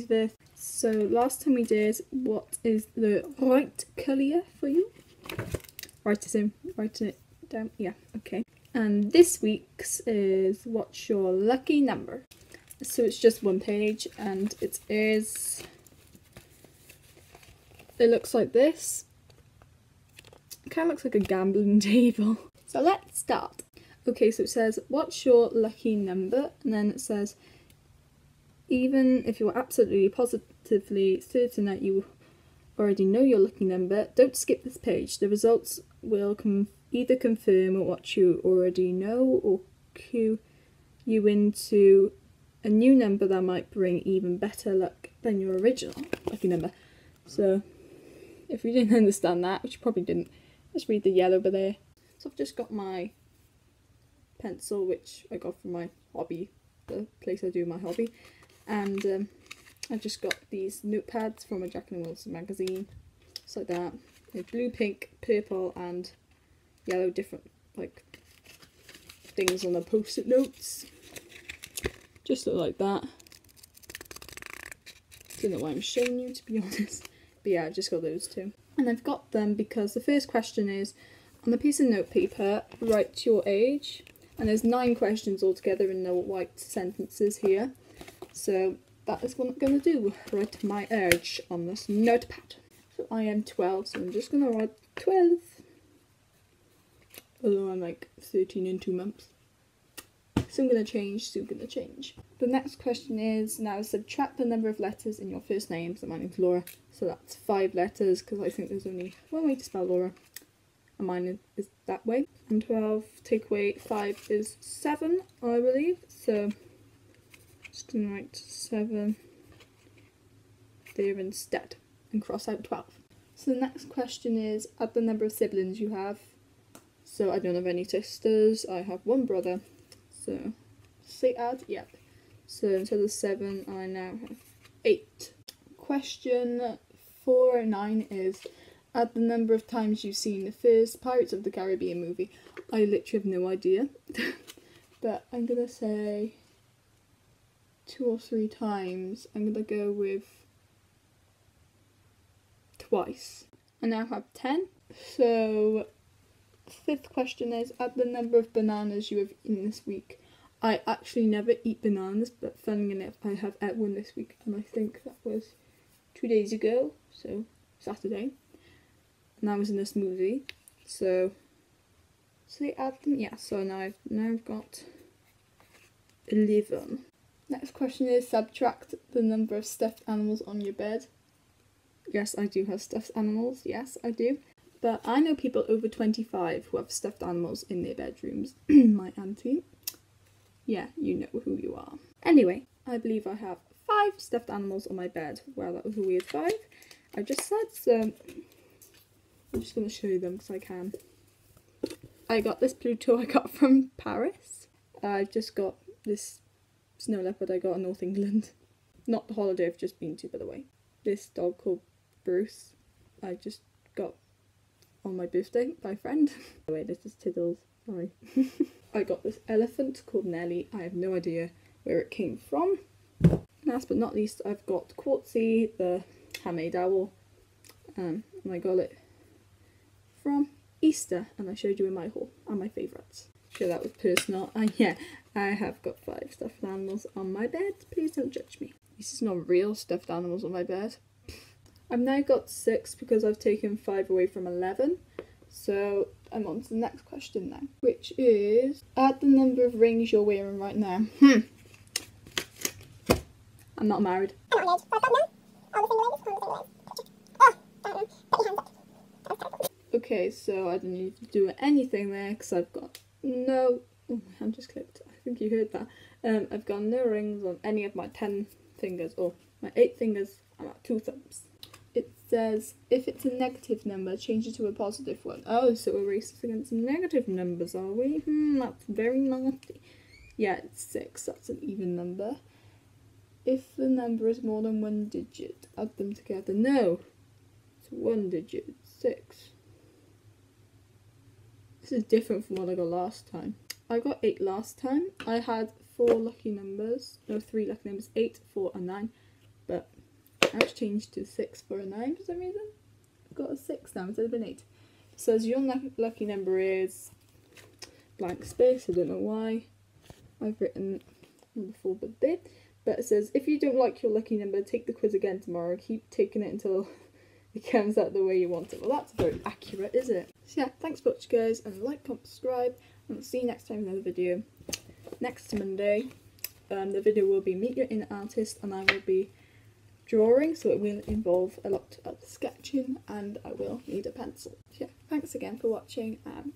birth. So last time we did, what is the right colour for you? Write it in, write it down, yeah, okay. And this week's is what's your lucky number? So it's just one page and it is, it looks like this. It kind of looks like a gambling table. So let's start. Okay, so it says, what's your lucky number? And then it says, even if you're absolutely positively certain that you already know your lucky number, don't skip this page. The results will com either confirm what you already know or cue you into a new number that might bring even better luck than your original lucky number. So if you didn't understand that, which you probably didn't, let's read the yellow over there. So I've just got my pencil, which I got from my hobby, the place I do my hobby, and um, I've just got these notepads from a Jackie Wilson magazine, just like that. They're blue, pink, purple, and yellow, different like things on the post-it notes. Just look like that. Don't know why I'm showing you to be honest. But yeah, I just got those two. And I've got them because the first question is, on the piece of notepaper, write your age. And there's nine questions altogether in the white sentences here. So that is what I'm to do. Write my age on this notepad. So I am 12, so I'm just to write 12. Although I'm like 13 in two months. So I'm gonna change, soon gonna change. The next question is now subtract the number of letters in your first name. So my name's Laura, so that's five letters because I think there's only one way to spell Laura. And mine is that way. And 12, take away 5 is 7, I believe. So just gonna write 7 there instead and cross out 12. So the next question is add the number of siblings you have. So I don't have any sisters, I have one brother so, say add, yep. So instead of 7, I now have 8. Question 4 and 9 is add the number of times you've seen the first Pirates of the Caribbean movie. I literally have no idea. but I'm going to say two or three times. I'm going to go with twice. I now have 10. So fifth question is add the number of bananas you have eaten this week. I actually never eat bananas, but funny enough, I have ate one this week, and I think that was two days ago, so Saturday. And I was in this movie, so so they add them. Yeah, so now I've now I've got eleven. Next question is subtract the number of stuffed animals on your bed. Yes, I do have stuffed animals. Yes, I do. But I know people over 25 who have stuffed animals in their bedrooms. My auntie. Yeah, you know who you are. Anyway, I believe I have five stuffed animals on my bed. Well, that was a weird five. I just said so. I'm just going to show you them because I can. I got this blue Pluto I got from Paris. I've just got this snow leopard I got in North England. Not the holiday I've just been to, by the way. This dog called Bruce I just got on my birthday by a friend. Wait, this is Tiddles. Sorry. I got this elephant called Nelly. I have no idea where it came from. Last but not least, I've got Quartzy, the handmade owl. Um, and I got it from Easter, and I showed you in my haul, and my favourites. Sure, that was personal. And yeah, I have got five stuffed animals on my bed. Please don't judge me. This is not real stuffed animals on my bed. I've now got six because I've taken five away from 11. So I'm on to the next question now, which is add the number of rings you're wearing right now. Hmm. I'm not married. Okay, so I don't need to do anything there because I've got no. Oh, my hand just clipped. Think you heard that. Um, I've got no rings on any of my ten fingers or my eight fingers and my two thumbs It says if it's a negative number, change it to a positive one. Oh, so we're racist against negative numbers, are we? Hmm, that's very naughty. Yeah, it's six. That's an even number. If the number is more than one digit, add them together. No, it's one digit. Six. This is different from what I got last time. I got eight last time. I had four lucky numbers. No, three lucky numbers. Eight, four, and nine. but I was changed to six for a nine for some reason. I've got a six now instead of an eight. says your lucky number is blank space. I don't know why. I've written number four birthday. But it says if you don't like your lucky number, take the quiz again tomorrow. Keep taking it until it comes out the way you want it. Well, that's very accurate, is it? So yeah, thanks for watching, guys, and like, comment, subscribe, and I'll see you next time in another video. Next Monday, um, the video will be Meet Your Inner Artist, and I will be drawing, so it will involve a lot of sketching, and I will need a pencil. So yeah, thanks again for watching, and!